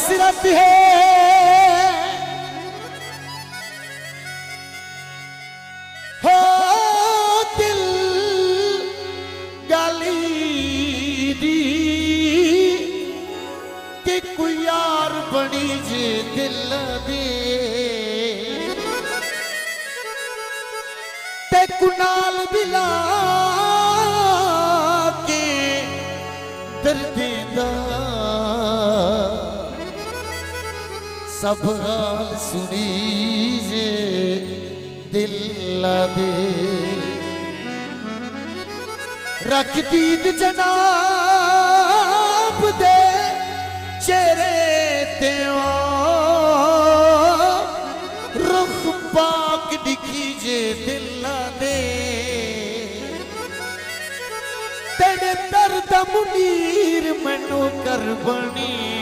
हसरत है। हो दिल गाली दी कि कोई यार बनी जे दिल दे। ते कुनाल बिला हाल सुनी जे दिल दे। रख दीद जनाब दे चेहरे ते रुख पाक दिखी जे दिल दे। तेरे दर्द मुनीर मनो कर बनी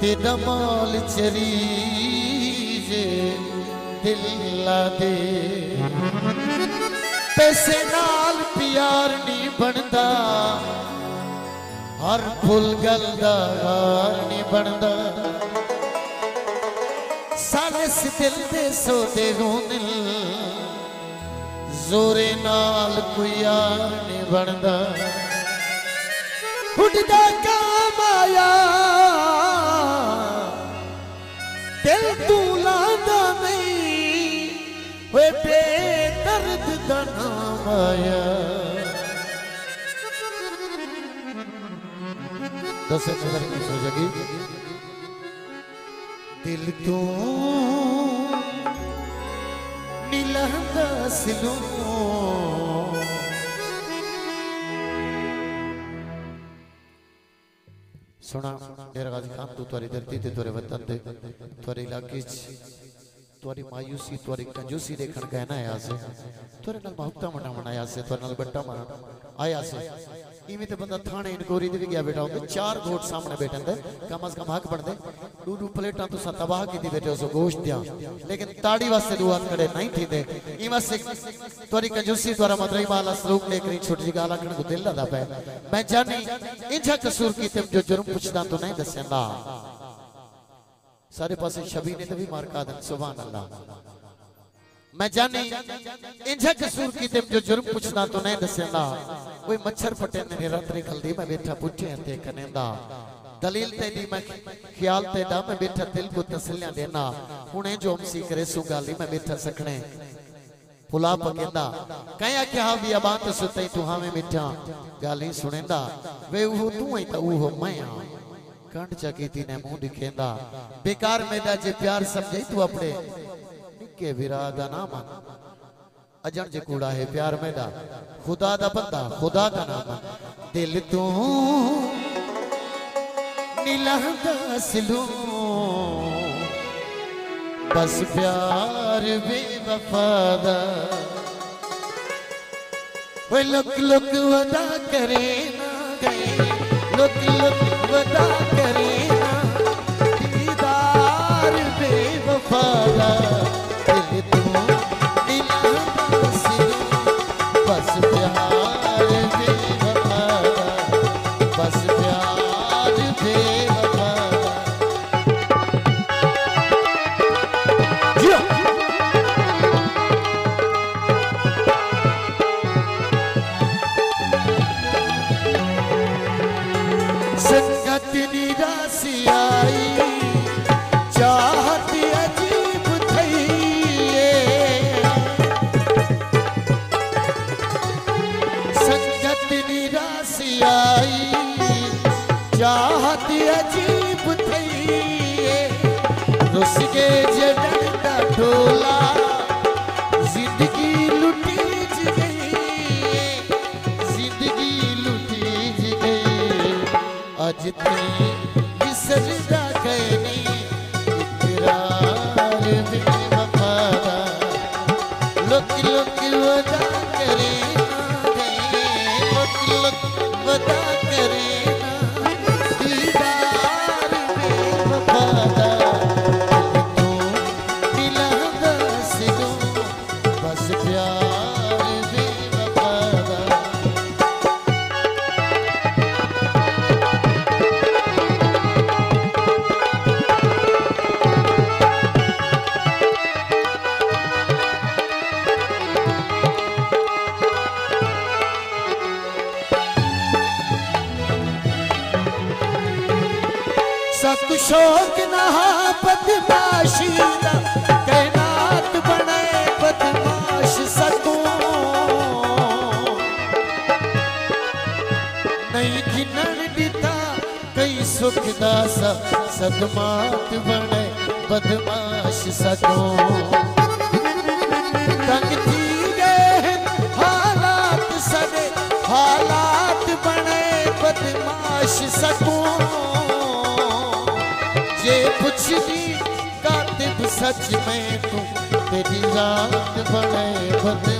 तेरा माल चरी जे दिल दे। पैसे नाल प्यार नहीं बनता, हर फुल गल हार नहीं बनता। सालस दिल दे सोते रोन, जोरे नाल कोई यार नहीं बनता। उठदा काम आया दिल तू लादा नहीं वे बेदर्द दा नाम आया। दस नज़र की सो जगी दिल तू नीलहदा सिलो सुना डेरा गाजी खान, तू तुरी धरती ते तुरे वतन ते तुरे इलाके तुरी मायूसी तुरी कंजूसी देखण कहना आया से। तुरे नाल मना मनाया से तुरे बट्टा मारन आया से। इवें ते बंदा थाने दे भी गया बेटा होंगे चार गोट सामने बैठन दे कम अज कम हक बन दे दू प्लेटां तो सा तबाह की बैठे सो गोश्त दिया लेकिन ताड़ी वास्ते दो हाथ खड़े नहीं थी दे कंजूसी तुरा मदरई माला सलूक ने करी छोटी जी गाल आखण को दिल लदा पे। मैं जानी इंजा कसूर की तुम जो जुर्म पुछदा तो नहीं दसेंदा सारे पासे शबी ने तो भी मार का दन सुभान अल्लाह मैं जानी इंजा कसूर की तुम जो जुर्म पुछदा तो नहीं दसेंदा कोई मच्छर फटे ने रात निकलदी मैं बैठा पुछे ते कनेंदा दलील ते दी मैं ख्याल ते दा, मैं बैठा दिल को तसलियाँ देना। हुने जो हमसी करे सु गाली मैं बैठा सकने। फुला पकेंदा आख्या, हा भी बात सुतई, तू हमें मिठा गाली सुनेंदा वे वो तू ही तो वो मैं आ कंठ चकीती ने, मुँह दिखेंदा बेकार मेरा जे प्यार समझे तू अपने। निके विरादा ना मन अजन जे कूड़ा है प्यार मेरा खुदा दा बंदा, खुदा दा नाम दिल तू सिलू। बस प्यार बेवफादा लुक लुक वदा करे ना गए लुक निरासी आई। चाहत दुखदा सा सदमात बने बदमाश सको तंग थी गए हालात सदे, हालात बने बदमाश सदों। ये पुछनी कातिब सच में तू, तेरी रात बने बदमाश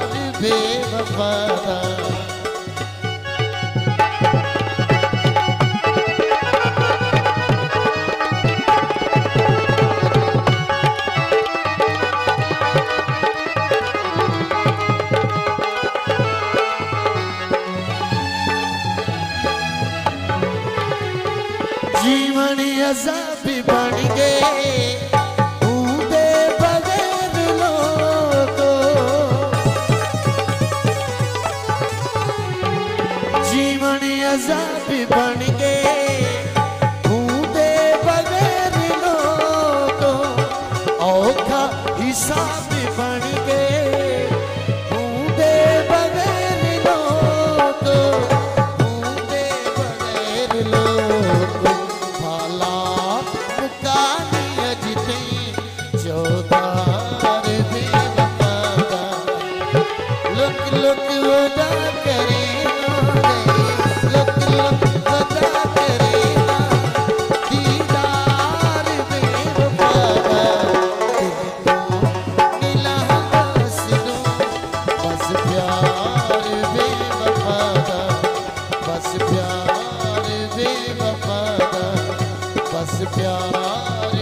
बेवफा azar as a people प्यार बस प्यार